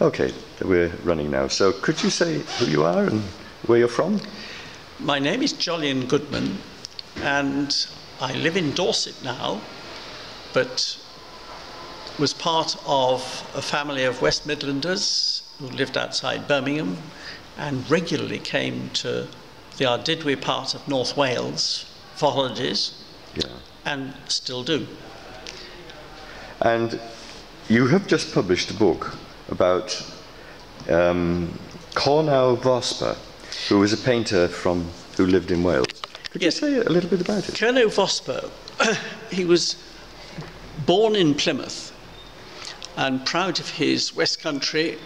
Okay, we're running now. So could you say who you are and where you're from? My name is Jolyon Goodman, and I live in Dorset now, but was part of a family of West Midlanders who lived outside Birmingham and regularly came to the Ardudwy part of North Wales for holidays Yeah. and still do. And you have just published a book about um, Curnow Vosper, who was a painter from who lived in Wales. Could Yes. you say a little bit about it? Curnow Vosper, he was born in Plymouth and proud of his West Country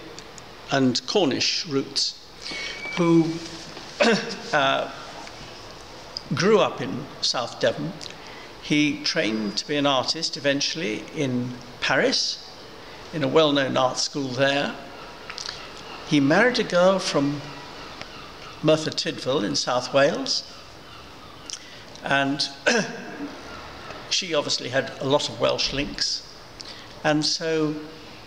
and Cornish roots, who uh, grew up in South Devon. He trained to be an artist eventually in Paris, in a well known art school there. He married a girl from Merthyr Tydfil in South Wales. And she obviously had a lot of Welsh links. And so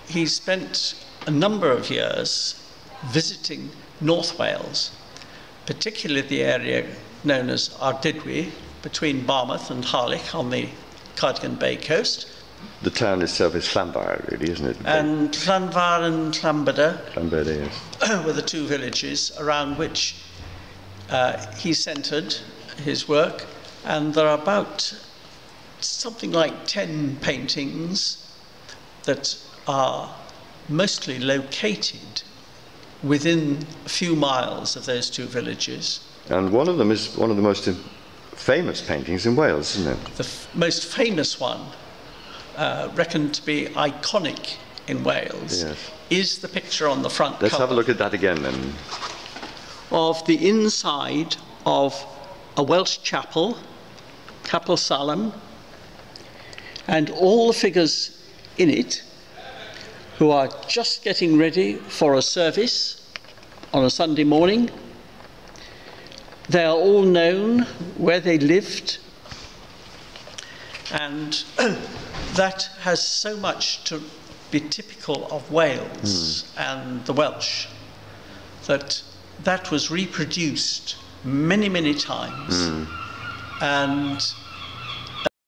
he spent a number of years visiting North Wales, particularly the area known as Ardudwy, between Barmouth and Harlech on the Cardigan Bay coast, The town itself is Llanfair, really, isn't it? and Llanfair and Llanbedr Llanfair, yes. were the two villages around which uh, he centred his work, and there are about something like 10 paintings that are mostly located within a few miles of those two villages. And one of them is one of the most famous paintings in Wales, isn't it? The f- most famous one, uh, reckoned to be iconic in Wales, Yes. is the picture on the front Let's cover. have a look at that again then. of the inside of a Welsh chapel, Capel Salem, and all the figures in it who are just getting ready for a service on a Sunday morning. They are all known where they lived, and that has so much to be typical of Wales hmm. and the Welsh that that was reproduced many, many times. Hmm. And